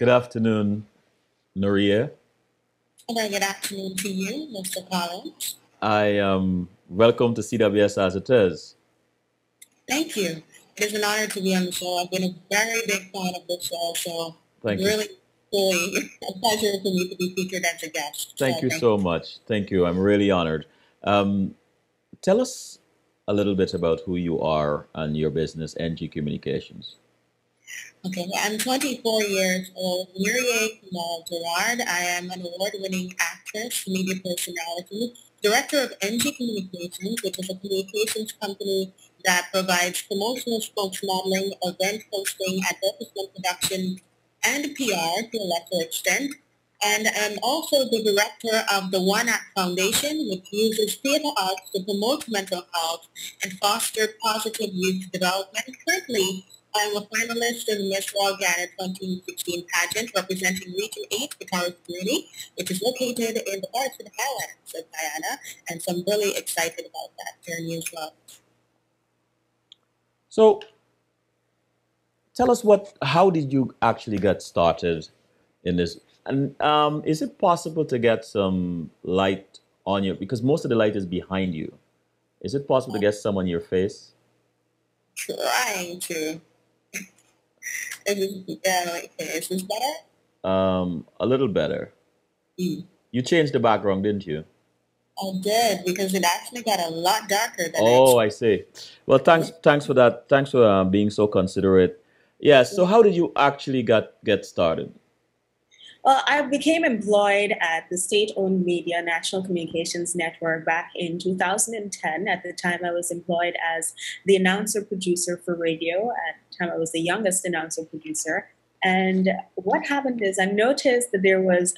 Good afternoon, Nuriyyih. Hello, good afternoon to you, Mr. Collins. I um welcome to CWS as it is. Thank you. It is an honor to be on the show. I've been a very big fan of the show, so Thank really, you. really a pleasure for me to be featured as a guest. Thank So you so much. Thank you. I'm really honored. Um, tell us a little bit about who you are and your business, NG Communications. Okay, well, I'm 24 years old, Muriel Kamal Gerrard. I am an award-winning actress, media personality, director of NG Communications, which is a communications company that provides promotional spokesmodeling, event hosting, advertisement production, and PR to a lesser extent. And I'm also the director of the One Act Foundation, which uses theater arts to promote mental health and foster positive youth development. Currently, I'm a finalist in Miss World Guyana 2016 pageant representing Region 8 the Victoria Community, which is located in the Morrison Highlands of Guyana, and so I'm really excited about that journey as well. So, tell us what, how did you actually get started in this? And um, is it possible to get some light on you? Because most of the light is behind you. Is it possible to get some on your face? Trying to. Is this, uh, is this better? Um, a little better. Mm. You changed the background, didn't you? I did because it actually got a lot darker than Oh, I see. Well, thanks, thanks for that. Thanks for uh, being so considerate. Yeah. So, how did you actually get get started? Well, I became employed at the state owned media National Communications Network back in 2010. At the time, I was employed as the announcer producer for radio. At the time, I was the youngest announcer producer. And what happened is I noticed that there was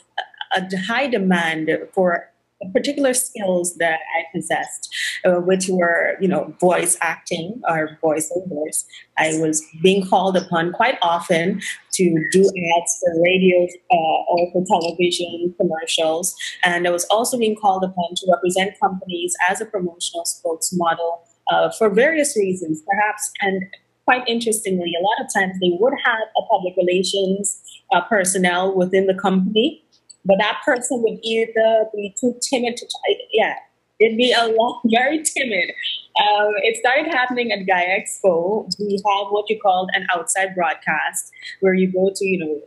a, high demand for particular skills that I possessed, uh, which were, you know, voice acting or voiceovers. I was being called upon quite often to do ads for radio uh, or for television commercials, and I was also being called upon to represent companies as a promotional spokesmodel uh, for various reasons, perhaps and. Quite interestingly, a lot of times they would have a public relations uh, personnel within the company but that person would either be too timid to try. Yeah, it'd be a lot, very timid. Um, it started happening at GuyExpo. We have what you call an outside broadcast, where you go to, you know,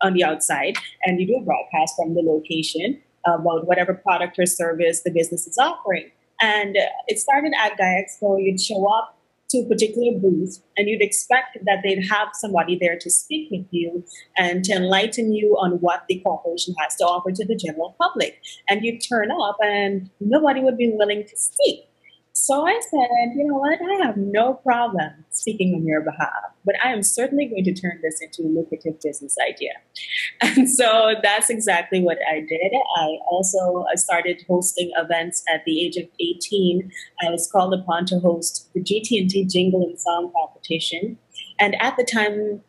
on the outside and you do a broadcast from the location about whatever product or service the business is offering. And uh, it started at GuyExpo. You'd show up to a particular booth and you'd expect that they'd have somebody there to speak with you and to enlighten you on what the corporation has to offer to the general public. And you'd turn up and nobody would be willing to speak. So I said, you know what, I have no problem speaking on your behalf, but I am certainly going to turn this into a lucrative business idea. And so that's exactly what I did. I also started hosting events at the age of 18. I was called upon to host the GT&T Jingle and Song competition. And at the time,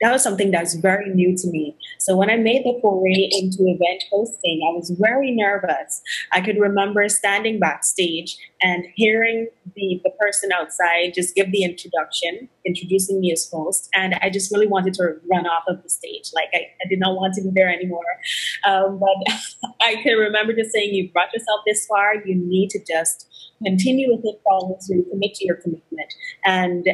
that was something that was very new to me. So when I made the foray into event hosting, I was very nervous. I could remember standing backstage and hearing the, the person outside just give the introduction, introducing me as host, and I just really wanted to run off of the stage. Like I, I did not want to be there anymore. Um, but I can remember just saying, "You've brought yourself this far. You need to just continue with it, follow through, commit to your commitment." And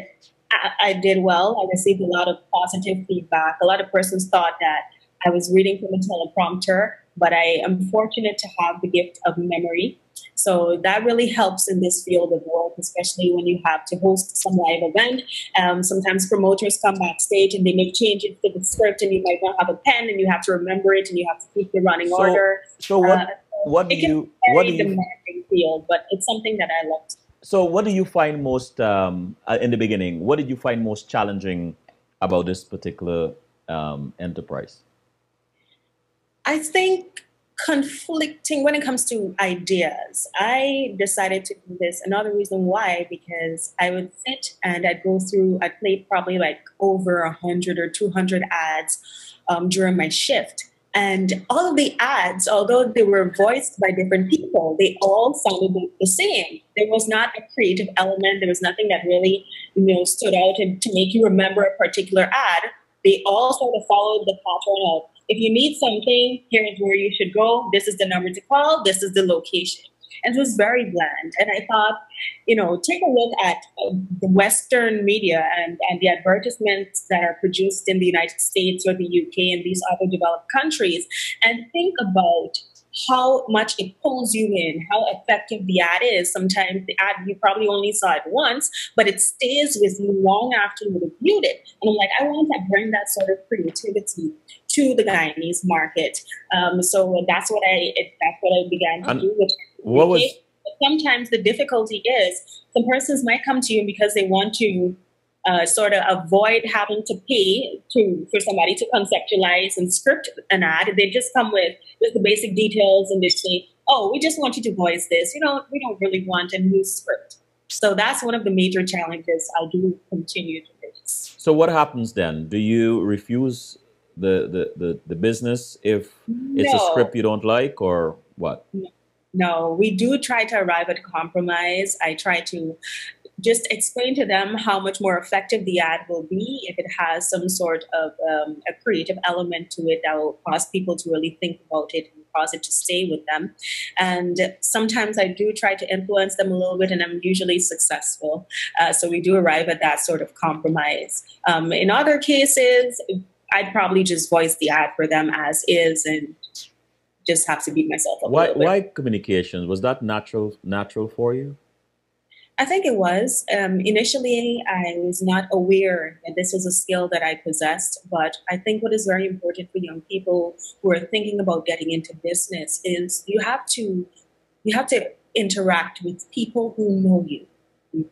I, did well. I received a lot of positive feedback. A lot of persons thought that I was reading from a teleprompter, but I am fortunate to have the gift of memory. So that really helps in this field of work, especially when you have to host some live event. Um, sometimes promoters come backstage and they make changes to the script, and you might not have a pen, and you have to remember it, and you have to keep the running So, order. so what Uh, what do you what do you field, but it's something that I love so what do you find most um, uh, in the beginning? What did you find most challenging about this particular um, enterprise? I think conflicting when it comes to ideas. I decided to do this. Another reason why, because I would sit and I'd go through, I'd play probably like over 100 or 200 ads um, during my shift. And all of the ads, although they were voiced by different people, they all sounded the same. There was not a creative element. There was nothing that really, you know, stood out and to make you remember a particular ad. they all sort of followed the pattern of if you need something, here's where you should go. This is the number to call. This is the location. And it was very bland. And I thought, you know, take a look at the Western media and, and the advertisements that are produced in the United States or the UK and these other developed countries and think about how much it pulls you in, how effective the ad is. Sometimes the ad, you probably only saw it once, but it stays with you long after you reviewed it. And I'm like, I want to bring that sort of creativity to the Guyanese market. Um, so that's what I that's what I began to and do. Which what was sometimes the difficulty is some persons might come to you because they want to uh, sort of avoid having to pay to for somebody to conceptualize and script an ad. They just come with with the basic details and they say, "Oh, we just want you to voice this." You know, we don't really want a new script. So that's one of the major challenges I do continue to face. So what happens then? Do you refuse the the the, the business if it's no. a script you don't like, or what? No, we do try to arrive at compromise. I try to just explain to them how much more effective the ad will be if it has some sort of um, a creative element to it that will cause people to really think about it and cause it to stay with them. And sometimes I do try to influence them a little bit, and I'm usually successful. Uh, so we do arrive at that sort of compromise. Um, in other cases, I'd probably just voice the ad for them as is and just have to beat myself up. Why, why communications? Was that natural natural for you? I think it was. Um, initially, I was not aware that this was a skill that I possessed, but I think what is very important for young people who are thinking about getting into business is you have to you have to interact with people who know you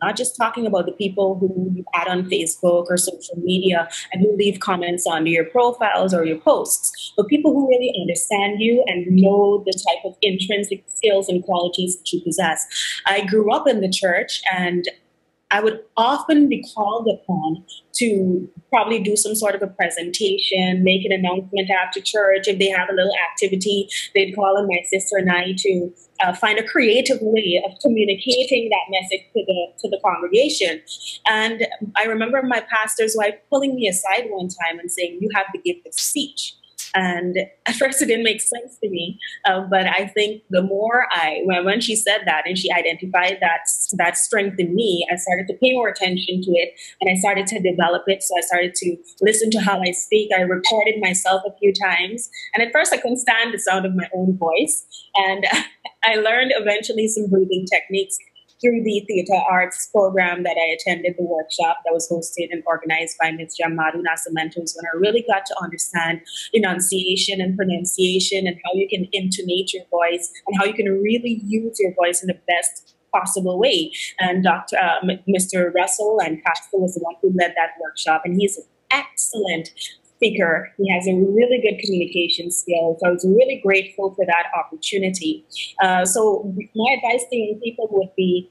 not just talking about the people who you add on Facebook or social media and who leave comments on your profiles or your posts, but people who really understand you and know the type of intrinsic skills and qualities that you possess. I grew up in the church and I would often be called upon to probably do some sort of a presentation, make an announcement after church. If they have a little activity, they'd call on my sister and I to uh, find a creative way of communicating that message to the to the congregation. And I remember my pastor's wife pulling me aside one time and saying, "You have the gift of speech." And at first, it didn't make sense to me. Uh, but I think the more I, when, when she said that and she identified that that strength in me, I started to pay more attention to it, and I started to develop it. So I started to listen to how I speak. I recorded myself a few times, and at first, I couldn't stand the sound of my own voice. And I learned eventually some breathing techniques through the theater arts program that I attended, the workshop that was hosted and organized by Ms. Jamadu Nascimentos, when I really got to understand enunciation and pronunciation and how you can intonate your voice and how you can really use your voice in the best possible way. And Dr. Uh, Mr. Russell and Pastor was the one who led that workshop, and he's excellent speaker. He has a really good communication skill. So I was really grateful for that opportunity. Uh, so my advice to young people would be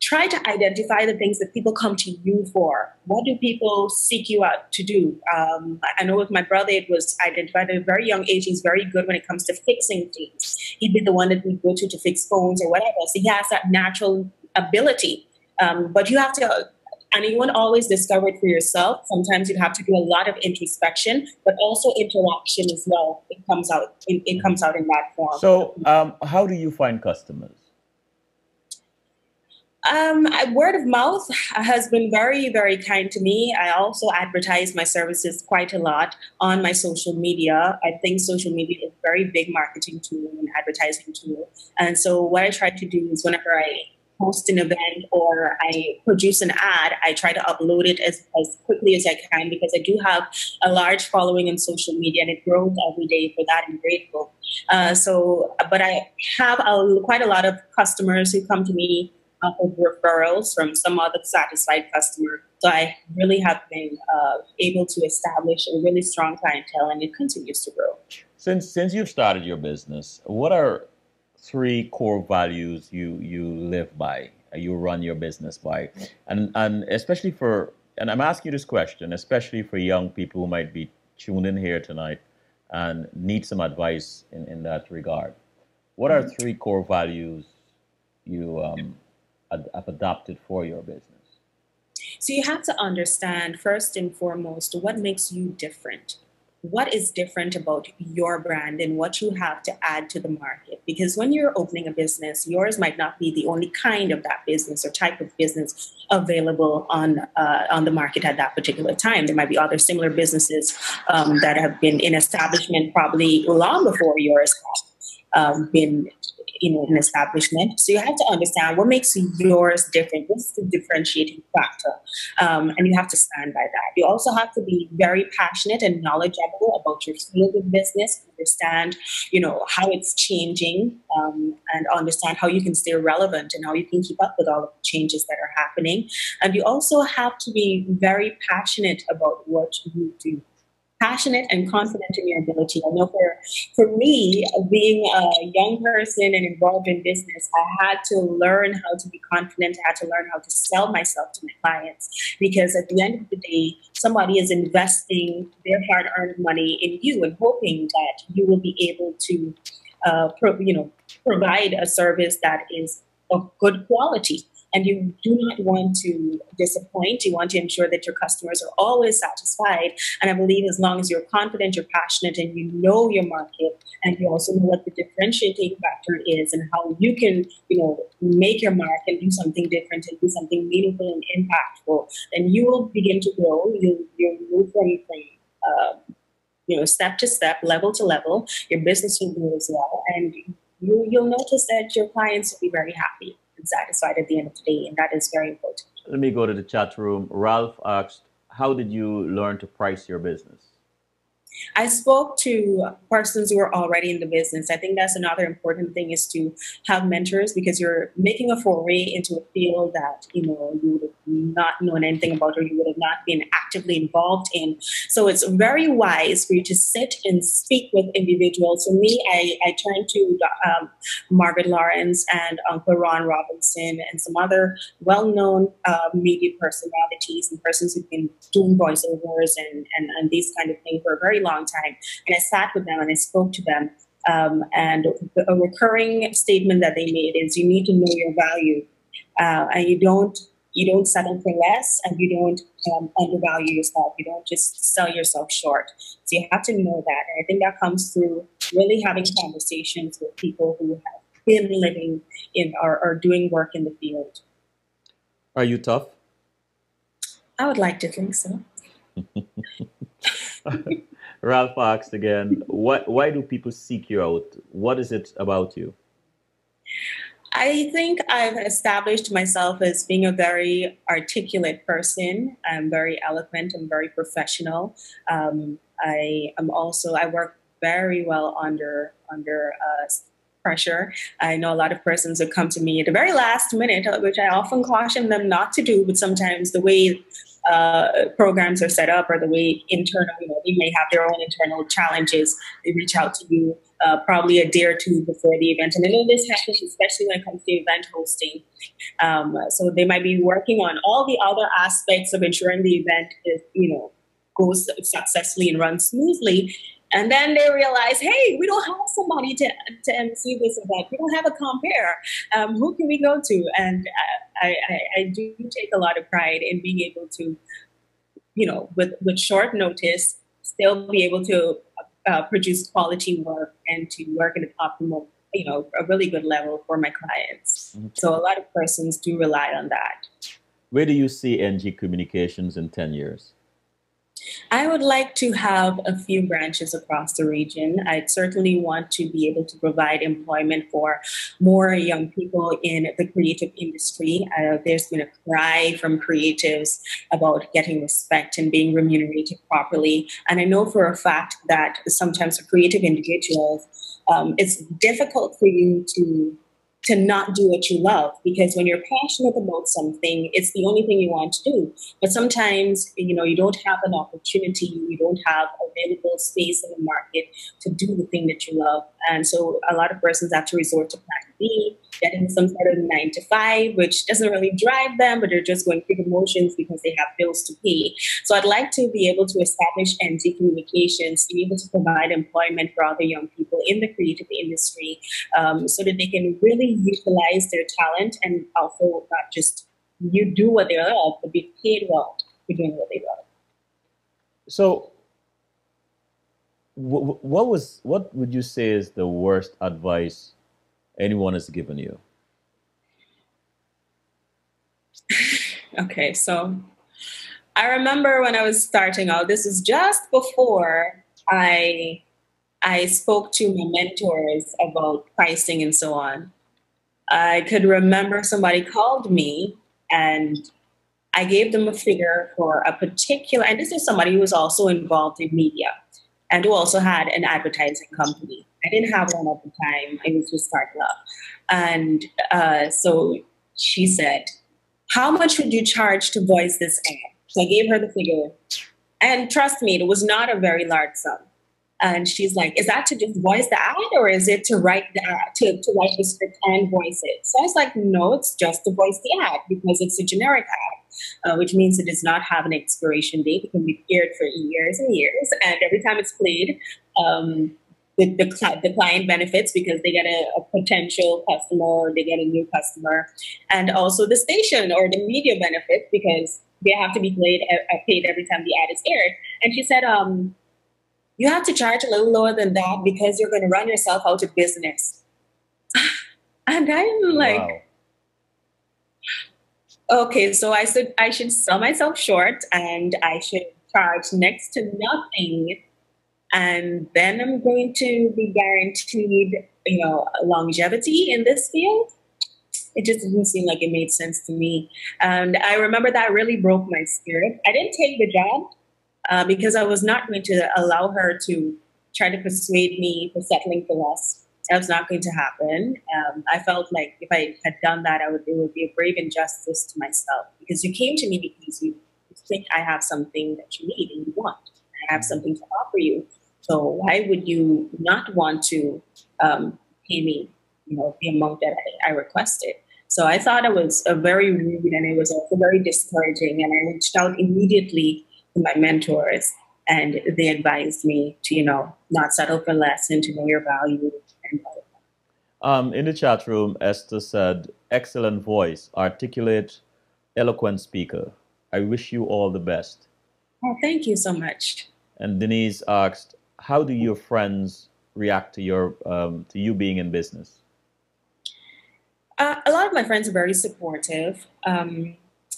try to identify the things that people come to you for. What do people seek you out to do? Um, I know with my brother, it was identified at a very young age. He's very good when it comes to fixing things. He'd be the one that we go to to fix phones or whatever. So he has that natural ability. Um, but you have to and you won't always discover it for yourself. Sometimes you have to do a lot of introspection, but also interaction as well. It comes out. It, it comes out in that form. So, um, how do you find customers? Um, word of mouth has been very, very kind to me. I also advertise my services quite a lot on my social media. I think social media is a very big marketing tool and advertising tool. And so, what I try to do is whenever I post an event or I produce an ad, I try to upload it as, as quickly as I can because I do have a large following on social media and it grows every day. For that, I'm grateful. Uh, so, but I have a, quite a lot of customers who come to me uh, of referrals from some other satisfied customer. So I really have been uh, able to establish a really strong clientele, and it continues to grow. Since since you've started your business, what are three core values you you live by, you run your business by, and and especially for and I'm asking you this question, especially for young people who might be tuned in here tonight and need some advice in, in that regard. What are three core values you um, ad- have adopted for your business? So you have to understand first and foremost what makes you different what is different about your brand and what you have to add to the market? Because when you're opening a business yours might not be the only kind of that business or type of business available on uh, on the market at that particular time. There might be other similar businesses um, that have been in establishment probably long before yours um, been you know, an establishment. So you have to understand what makes yours different. What's the differentiating factor? Um, and you have to stand by that. You also have to be very passionate and knowledgeable about your field of business, understand, you know, how it's changing, um, and understand how you can stay relevant and how you can keep up with all of the changes that are happening. And you also have to be very passionate about what you do passionate and confident in your ability. I know for for me, being a young person and involved in business, I had to learn how to be confident. I had to learn how to sell myself to my clients because at the end of the day, somebody is investing their hard-earned money in you and hoping that you will be able to, uh, pro, you know, provide a service that is of good quality and you do not want to disappoint. You want to ensure that your customers are always satisfied. And I believe as long as you're confident, you're passionate, and you know your market, and you also know what the differentiating factor is and how you can, you know, make your mark and do something different and do something meaningful and impactful, then you will begin to grow. You'll, you'll move from, from uh, you know, step to step, level to level. Your business will grow as well, and you, you'll notice that your clients will be very happy satisfied at the end of the day, and that is very important. Let me go to the chat room. Ralph asked, How did you learn to price your business? I spoke to persons who are already in the business. I think that's another important thing is to have mentors because you're making a foray into a field that you know you would have not known anything about or you would have not been actively involved in. So it's very wise for you to sit and speak with individuals. For me, I, I turned to um, Margaret Lawrence and Uncle Ron Robinson and some other well-known uh, media personalities and persons who've been doing voiceovers and, and, and these kind of things for a very long time. And I sat with them and I spoke to them. Um, and a recurring statement that they made is you need to know your value. Uh, and you don't you don't settle for less and you don't um, undervalue yourself. You don't just sell yourself short. So you have to know that. And I think that comes through really having conversations with people who have been living in or, or doing work in the field. Are you tough? I would like to think so. Ralph asked again, what, why do people seek you out? What is it about you? I think I've established myself as being a very articulate person. I'm very eloquent. I'm very professional. Um, I am also I work very well under under uh, pressure. I know a lot of persons who come to me at the very last minute, which I often caution them not to do. But sometimes the way uh, programs are set up or the way internal, you know, they may have their own internal challenges. They reach out to you uh, probably a day or two before the event. And I know this happens especially when it comes to event hosting. Um, so they might be working on all the other aspects of ensuring the event is, you know, goes successfully and runs smoothly. And then they realize, hey, we don't have somebody to, to MC this event. We don't have a compère. Um, who can we go to? And I, I, I do take a lot of pride in being able to, you know, with, with short notice, still be able to uh, produce quality work and to work at an optimal, you know, a really good level for my clients. Mm-hmm. So a lot of persons do rely on that. Where do you see NG Communications in 10 years? I would like to have a few branches across the region. I'd certainly want to be able to provide employment for more young people in the creative industry. Uh, there's been a cry from creatives about getting respect and being remunerated properly. And I know for a fact that sometimes for creative individuals, um, it's difficult for you to to not do what you love because when you're passionate about something it's the only thing you want to do. But sometimes you know you don't have an opportunity you don't have available space in the market to do the thing that you love. And so a lot of persons have to resort to plan b getting some sort of nine to five, which doesn't really drive them, but they're just going through the motions because they have bills to pay. So I'd like to be able to establish NG Communications to be able to provide employment for other young people in the creative industry um, so that they can really utilize their talent and also not just you do what they love, but be paid well for doing what they love. So, what was what would you say is the worst advice anyone has given you? okay, so I remember when I was starting out. This was just before I I spoke to my mentors about pricing and so on. I could remember somebody called me and I gave them a figure for a particular, and this is somebody who was also involved in media and who also had an advertising company. I didn't have one at the time, I was just starting up. And uh, so she said, How much would you charge to voice this ad? So I gave her the figure. And trust me, it was not a very large sum. And she's like, is that to just voice the ad or is it to write the ad, to, to write the script and voice it? So I was like, no, it's just to voice the ad because it's a generic ad, uh, which means it does not have an expiration date. It can be aired for years and years. And every time it's played, um, the, the, the, client benefits because they get a, a, potential customer they get a new customer. And also the station or the media benefits because they have to be played, uh, paid every time the ad is aired. And she said, um, you have to charge a little lower than that because you're going to run yourself out of business. and I'm like, wow. Okay, so I said I should sell myself short and I should charge next to nothing. And then I'm going to be guaranteed, you know, longevity in this field. It just didn't seem like it made sense to me. And I remember that really broke my spirit. I didn't take the job uh, because I was not going to allow her to try to persuade me for settling for less. That was not going to happen. Um, I felt like if I had done that, I would it would be a brave injustice to myself because you came to me because you think I have something that you need and you want. I have something to offer you. So why would you not want to um, pay me, you know, the amount that I, I requested? So I thought it was a very rude and it was also very discouraging. And I reached out immediately to my mentors and they advised me to, you know, not settle for less and to know your value um, in the chat room, Esther said, excellent voice, articulate, eloquent speaker. I wish you all the best. Oh, thank you so much. And Denise asked, how do your friends react to your um, to you being in business? Uh, a lot of my friends are very supportive. Um,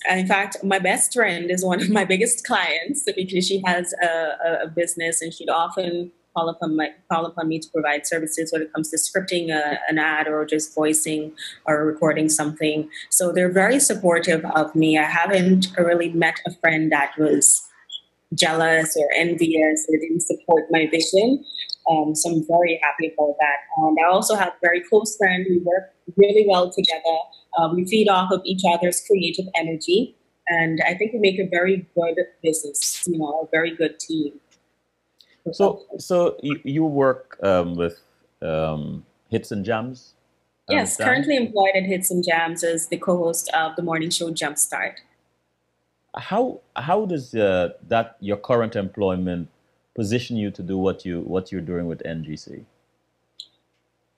in fact, my best friend is one of my biggest clients because she has a, a business and she'd often call upon my call upon me to provide services when it comes to scripting a, an ad or just voicing or recording something. So they're very supportive of me. I haven't really met a friend that was jealous or envious or didn't support my vision. Um, so I'm very happy about that. And I also have very close friends. We work really well together. Um, we feed off of each other's creative energy. And I think we make a very good business, you know, a very good team. So, so you, you work um, with um, Hits and Jams? Yes, currently employed at Hits and Jams as the co-host of the morning show Jumpstart. How how does uh, that your current employment position you to do what you what you're doing with NGC?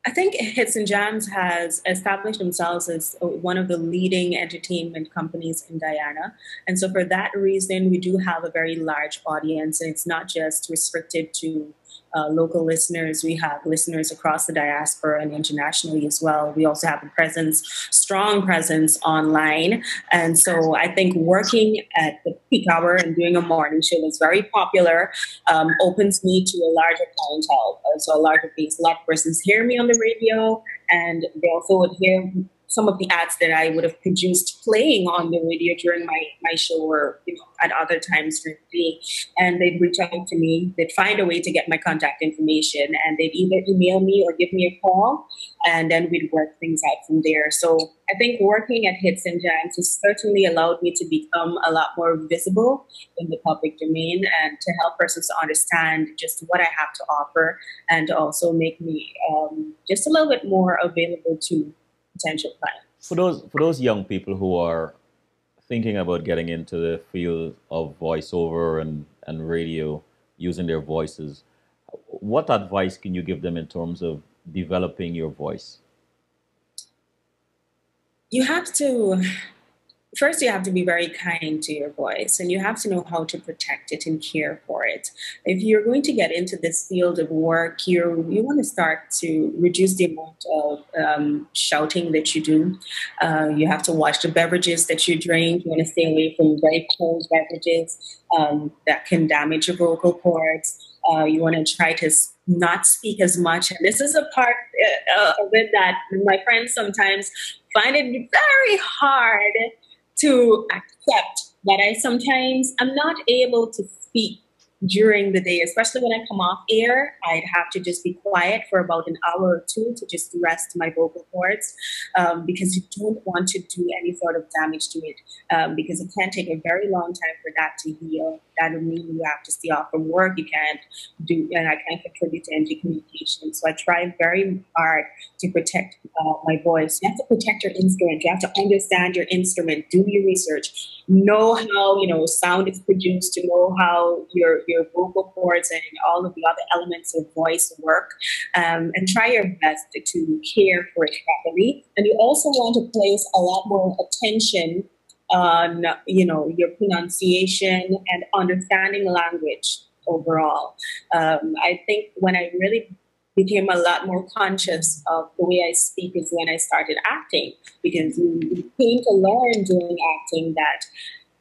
I think Hits and Jams has established themselves as uh, one of the leading entertainment companies in Guyana. And so, for that reason, we do have a very large audience, and it's not just restricted to uh, local listeners. We have listeners across the diaspora and internationally as well. We also have a presence, strong presence online. And so I think working at the peak hour and doing a morning show is very popular, um, opens me to a larger clientele. Uh, so a larger base. A lot of persons hear me on the radio and they also would hear some of the ads that I would have produced playing on the radio during my, my show or you know, at other times during the day. And they'd reach out to me, they'd find a way to get my contact information, and they'd either email me or give me a call, and then we'd work things out from there. So I think working at Hits and Jams has certainly allowed me to become a lot more visible in the public domain and to help persons to understand just what I have to offer and also make me um, just a little bit more available to potential clients. For those for those young people who are thinking about getting into the field of voiceover and, and radio using their voices, what advice can you give them in terms of developing your voice? You have to first you have to be very kind to your voice and you have to know how to protect it and care for it. If you're going to get into this field of work you you want to start to reduce the amount of um, shouting that you do. Uh, you have to watch the beverages that you drink. You want to stay away from very cold beverages um, that can damage your vocal cords. Uh, you want to try to not speak as much and this is a part uh, of it that my friends sometimes find it very hard to accept that I sometimes I'm not able to speak during the day, especially when I come off air, I'd have to just be quiet for about an hour or two to just rest my vocal cords um, because you don't want to do any sort of damage to it um, because it can take a very long time for that to heal. Mean you have to stay off from work. You can't do, and I can't contribute to NG communication. So I try very hard to protect uh, my voice. You have to protect your instrument. You have to understand your instrument. Do your research. Know how you know sound is produced. To know how your your vocal cords and all of the other elements of voice work, um, and try your best to care for it properly. And you also want to place a lot more attention on, you know, your pronunciation and understanding language overall. Um, I think when I really became a lot more conscious of the way I speak is when I started acting because you, came to learn doing acting that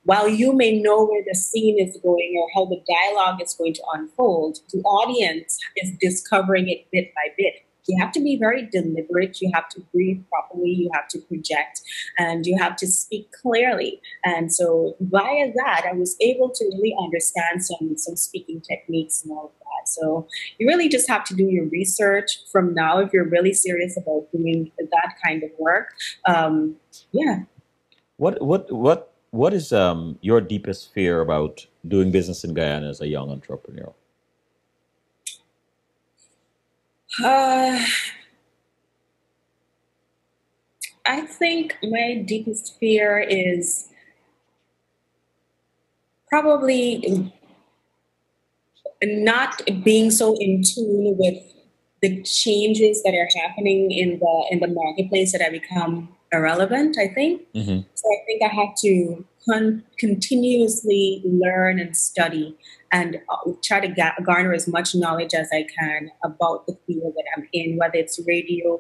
while you may know where the scene is going or how the dialogue is going to unfold, the audience is discovering it bit by bit. You have to be very deliberate. You have to breathe properly. You have to project and you have to speak clearly. And so, via that, I was able to really understand some, some speaking techniques and all of that. So, you really just have to do your research from now if you're really serious about doing that kind of work. Um, yeah. What, what, what what is um, your deepest fear about doing business in Guyana as a young entrepreneur? Uh, I think my deepest fear is probably not being so in tune with the changes that are happening in the in the marketplace that I become irrelevant, I think. Mm-hmm. So I think I have to con- continuously learn and study and uh, try to ga- garner as much knowledge as I can about the field that I'm in, whether it's radio,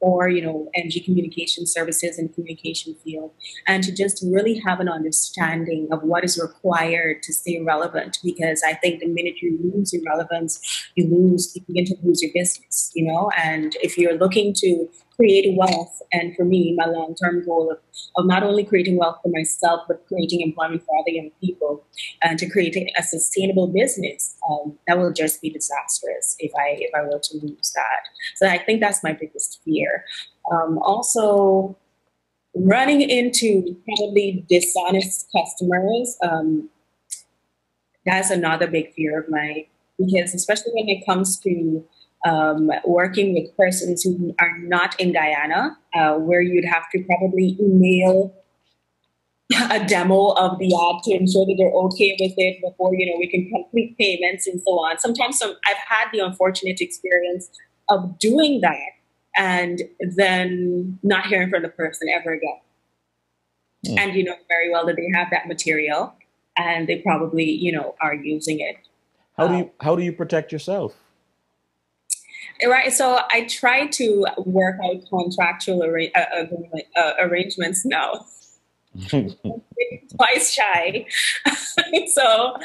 or you know NG communication services and communication field and to just really have an understanding of what is required to stay relevant because I think the minute you lose your relevance you lose you begin to lose your business you know? And if you're looking to create wealth and for me my long-term goal of, of not only creating wealth for myself but creating employment for other young people and to create a sustainable business um, that will just be disastrous if i if i were to lose that. So i think that's my biggest fear. Um, also running into probably dishonest customers um, that's another big fear of mine because especially when it comes to um, working with persons who are not in Guyana, uh, where you'd have to probably email a demo of the ad to ensure that they're okay with it before you know we can complete payments and so on. Sometimes some, I've had the unfortunate experience of doing that and then not hearing from the person ever again. Mm. And you know very well that they have that material and they probably you know are using it. How do you um, how do you protect yourself? Right. So I try to work out contractual arra- uh, uh, arrangements now. Twice shy. so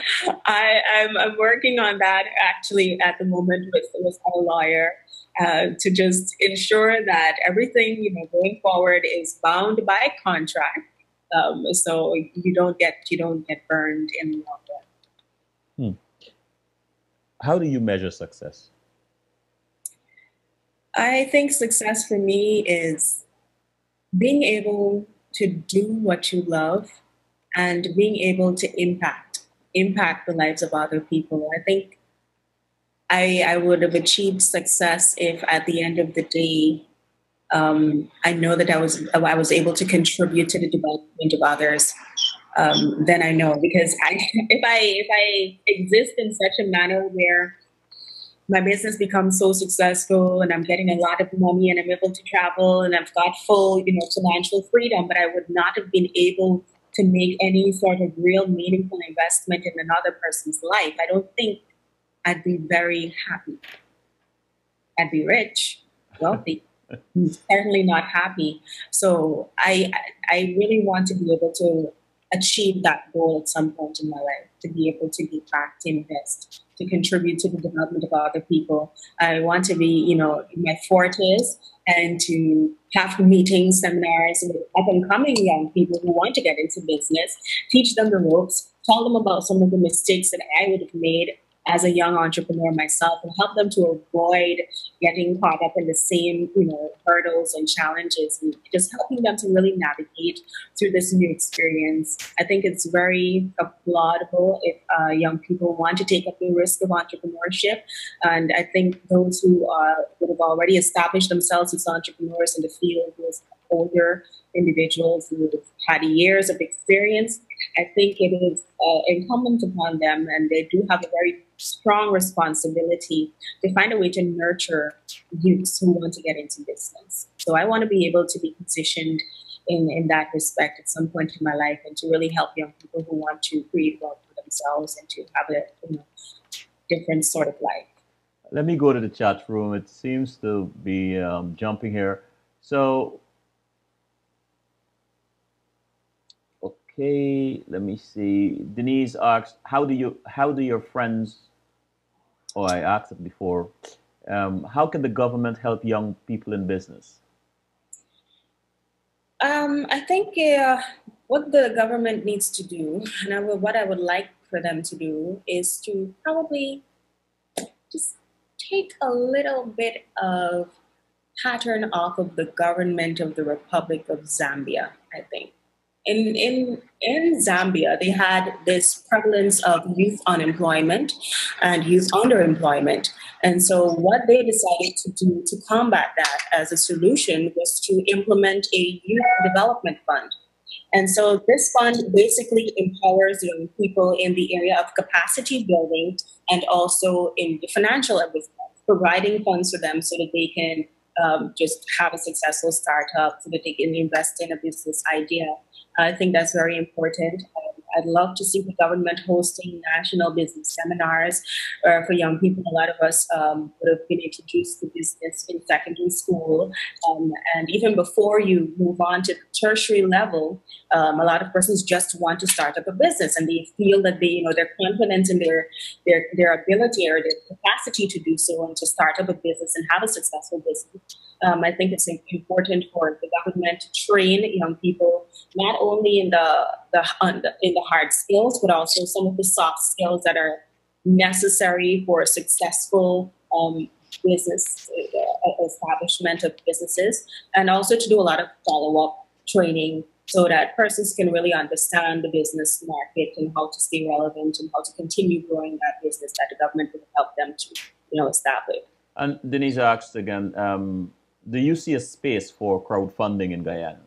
I, am I'm, I'm working on that actually at the moment with, with our lawyer uh, to just ensure that everything, you know, going forward is bound by contract. Um, so you don't get you don't get burned in the long run. Hmm. How do you measure success? I think success for me is being able to do what you love and being able to impact impact the lives of other people. I think I I would have achieved success if at the end of the day um, I know that I was I was able to contribute to the development of others. Um, then I know because I, if I if I exist in such a manner where my business becomes so successful and I'm getting a lot of money and I'm able to travel and I've got full, you know, financial freedom, but I would not have been able to make any sort of real meaningful investment in another person's life. I don't think I'd be very happy. I'd be rich, wealthy, certainly not happy. So I I really want to be able to achieve that goal at some point in my life, to be able to give back, to invest, to contribute to the development of other people. I want to be, you know, in my forties and to have meetings, seminars with up and coming young people who want to get into business, teach them the ropes, tell them about some of the mistakes that I would have made as a young entrepreneur myself and help them to avoid getting caught up in the same, you know, hurdles and challenges and just helping them to really navigate through this new experience. I think it's very applaudable if uh, young people want to take up the risk of entrepreneurship. And I think those who uh, have already established themselves as entrepreneurs in the field, those older individuals who have had years of experience, I think it is uh, incumbent upon them, and they do have a very strong responsibility to find a way to nurture youths who want to get into business. So I want to be able to be positioned in, in that respect at some point in my life and to really help young people who want to create wealth for themselves and to have a you know, different sort of life. Let me go to the chat room. It seems to be um, jumping here. So, okay, let me see. Denise asks, "How do you how do your friends oh, I asked it before. Um, how can the government help young people in business? Um, I think uh, what the government needs to do, and I will, what I would like for them to do, is to probably just take a little bit of pattern off of the government of the Republic of Zambia, I think in in in Zambia, they had this prevalence of youth unemployment and youth underemployment. And so, what they decided to do to combat that as a solution was to implement a youth development fund. And so, this fund basically empowers young people in the area of capacity building and also in the financial area, providing funds for them so that they can um, just have a successful startup, so that they can invest in a business idea I think that's very important. Um, I'd love to see the government hosting national business seminars uh, for young people. A lot of us um, would have been introduced to business in secondary school. Um, and even before you move on to tertiary level, um, a lot of persons just want to start up a business and they feel that they, you know, they're confident in their, their, their ability or their capacity to do so and to start up a business and have a successful business. Um, I think it's important for the government to train young people not only in the, the in the hard skills, but also some of the soft skills that are necessary for successful um, business uh, establishment of businesses, and also to do a lot of follow up training so that persons can really understand the business market and how to stay relevant and how to continue growing that business that the government will help them to you know establish. And Denise asked again, um, do you see a space for crowdfunding in Guyana?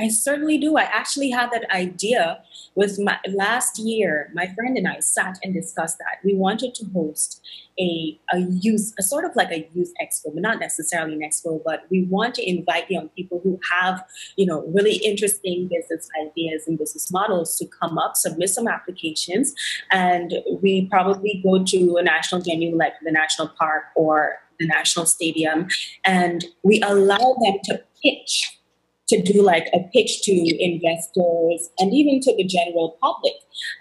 I certainly do. I actually had that idea with my last year. My friend and I sat and discussed that. We wanted to host a, a youth, a sort of like a youth expo, but not necessarily an expo, but we want to invite young people who have, you know, really interesting business ideas and business models to come up, submit some applications, and we probably go to a national venue like the national park or the national stadium, and we allow them to pitch to do like a pitch to investors and even to the general public.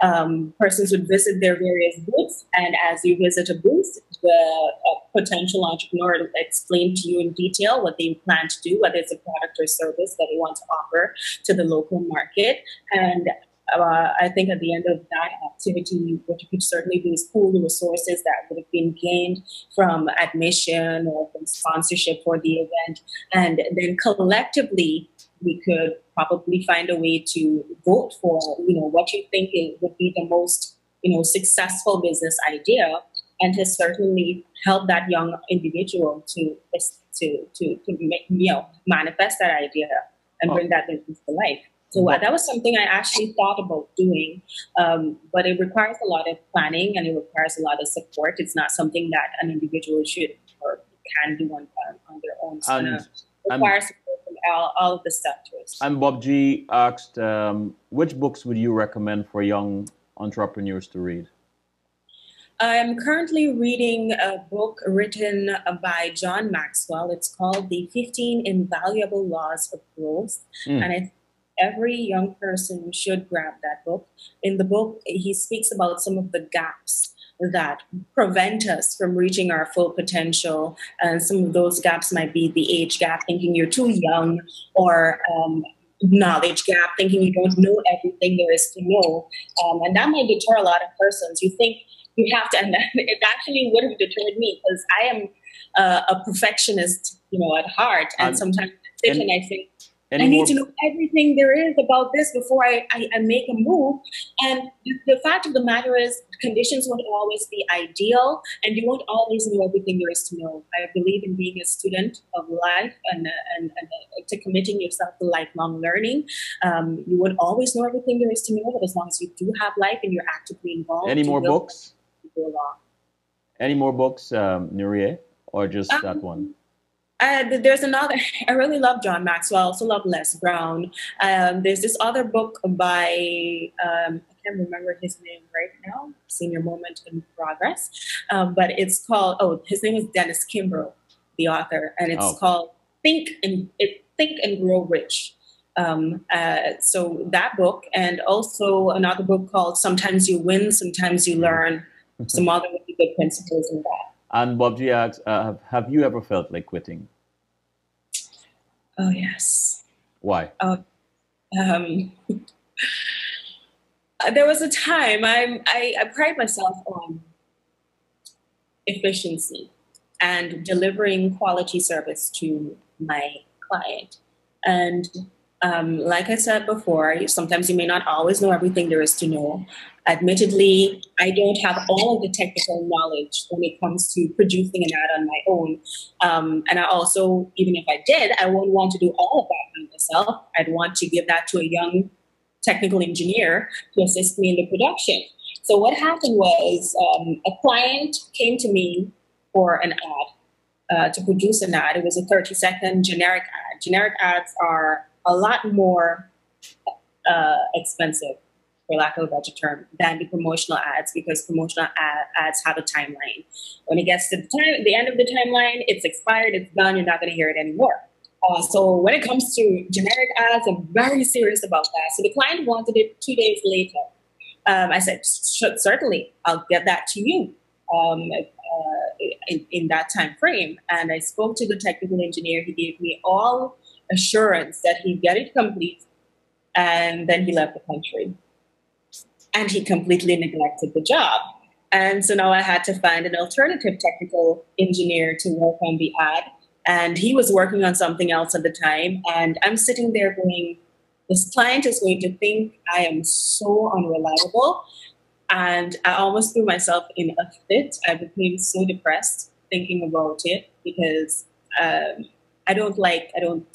Um, persons would visit their various booths, and as you visit a booth, the potential entrepreneur will explain to you in detail what they plan to do, whether it's a product or service that they want to offer to the local market. And uh, I think at the end of that activity, what you could certainly do is pool the resources that would have been gained from admission or from sponsorship for the event, and then collectively we could probably find a way to vote for, you know, what you think would be the most, you know, successful business idea, and to certainly help that young individual to to to to make, you know manifest that idea and bring that business to life. So uh, that was something I actually thought about doing, um, but it requires a lot of planning and it requires a lot of support. It's not something that an individual should or can do on, on their own. So and, it requires support from all, all of the sectors. And Bob G asked, um, which books would you recommend for young entrepreneurs to read? I'm currently reading a book written by John Maxwell. It's called The 15 Invaluable Laws of Growth. Mm. And I every young person should grab that book. In the book, he speaks about some of the gaps that prevent us from reaching our full potential. And some of those gaps might be the age gap, thinking you're too young, or um, knowledge gap, thinking you don't know everything there is to know. Um, and that might deter a lot of persons. You think you have to, and it actually would have deterred me because I am uh, a perfectionist, you know, at heart. And, and sometimes I sit and, and I think, any I need more... to know everything there is about this before I, I, I, make a move. And the fact of the matter is, conditions won't always be ideal, and you won't always know everything there is to know. I believe in being a student of life and, and, and uh, to committing yourself to lifelong learning. Um, you won't always know everything there is to know, but as long as you do have life and you're actively involved. Any more books? Any more books, um, Nurie, or just um, that one? Uh, there's another, I really love John Maxwell, I also love Les Brown. Um, there's this other book by, um, I can't remember his name right now, Senior Moment in Progress, um, but it's called, oh, his name is Dennis Kimbro, the author, and it's oh. called Think and, it, Think and Grow Rich. Um, uh, so that book, and also another book called Sometimes You Win, Sometimes You Learn, some other really good principles in that. And Bob G asks, uh, have, have you ever felt like quitting? Oh, yes. Why? Oh, um, there was a time I'm, I, I pride myself on efficiency and delivering quality service to my client. And um, like I said before, sometimes you may not always know everything there is to know. Admittedly, I don't have all of the technical knowledge when it comes to producing an ad on my own. Um, and I also, even if I did, I wouldn't want to do all of that myself. I'd want to give that to a young technical engineer to assist me in the production. So what happened was um, a client came to me for an ad, uh, to produce an ad. It was a 30 second generic ad. Generic ads are a lot more uh, expensive, for lack of a better term, than the promotional ads because promotional ad, ads have a timeline. When it gets to the time, the end of the timeline, it's expired, it's done, you're not going to hear it anymore. Uh, so when it comes to generic ads, I'm very serious about that. So the client wanted it two days later. Um, I said, certainly, I'll get that to you um, uh, in, in, that time frame. And I spoke to the technical engineer. He gave me all assurance that he'd get it complete, and then he left the country. And he completely neglected the job. And so now I had to find an alternative technical engineer to work on the ad. And he was working on something else at the time. And I'm sitting there going, this client is going to think I am so unreliable. And I almost threw myself in a fit. I became so depressed thinking about it because um, I don't like, I don't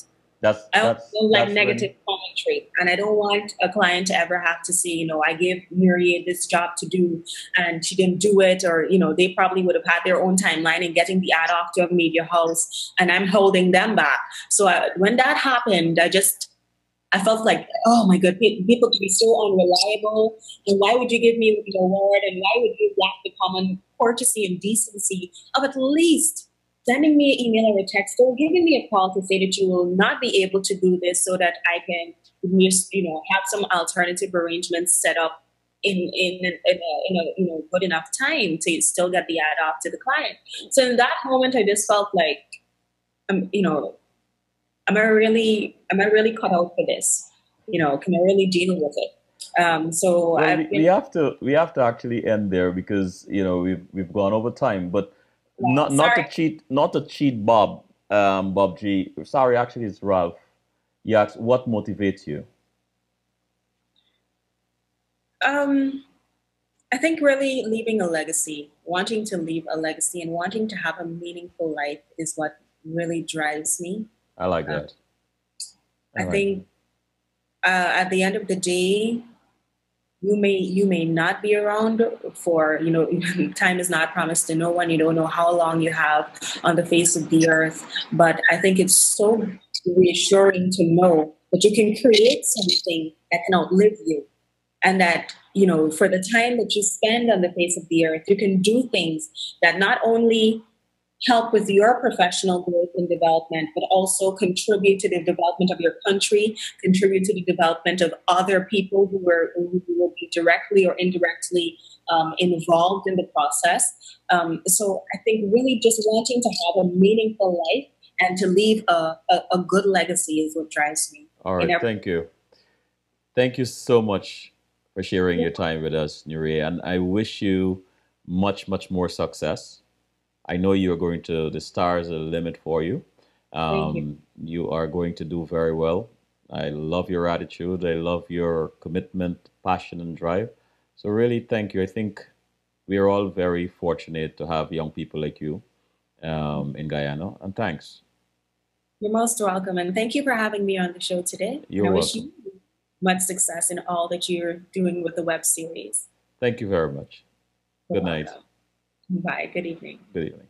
that's, I don't that's, like negative when... commentary, and I don't want a client to ever have to say, you know, I gave Muriel this job to do, and she didn't do it, or you know, they probably would have had their own timeline in getting the ad off to have a media house, and I'm holding them back. So I, when that happened, I just I felt like, oh my God, people can be so unreliable. And why would you give me the award? And why would you lack the common courtesy and decency of at least sending me an email or a text or giving me a call to say that you will not be able to do this so that I can, you know, have some alternative arrangements set up in in, in, a, in a you know good enough time to still get the ad off to the client. So in that moment, I just felt like, um, you know, am I really am I really cut out for this? You know, can I really deal with it? Um, so well, we, we have to we have to actually end there because you know we've we've gone over time, but not not to cheat not to cheat Bob um, Bob G. Sorry, actually, it's Ralph. He asked, "What motivates you?" Um, I think really leaving a legacy, wanting to leave a legacy, and wanting to have a meaningful life is what really drives me. I like that. I, I like think uh, at the end of the day, you may you may not be around for you know time is not promised to no one. You don't know how long you have on the face of the earth. But i think it's so reassuring to know that you can create something that can outlive you. And that you know for the time that you spend on the face of the earth you can do things that not only help with your professional growth and development, but also contribute to the development of your country, contribute to the development of other people who, are, who will be directly or indirectly um, involved in the process. Um, so I think really just wanting to have a meaningful life and to leave a, a, a good legacy is what drives me. All right, thank you. Thank you so much for sharing yeah. your time with us, Nuriyyih, and I wish you much, much more success I know you're going to, the stars are the limit for you. Um, you. you are going to do very well. I love your attitude. I love your commitment, passion, and drive. So, really, thank you. I think we are all very fortunate to have young people like you um, in Guyana. And thanks. You're most welcome. And thank you for having me on the show today. You're I welcome. wish you much success in all that you're doing with the web series. Thank you very much. Good night. Bye. Good evening. Good evening.